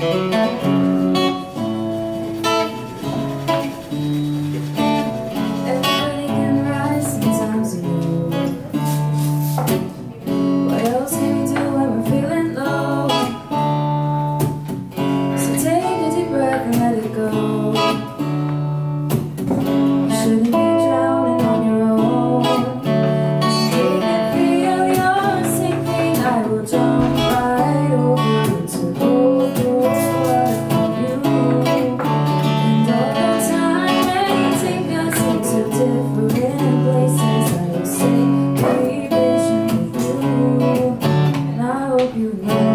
Música hope you know.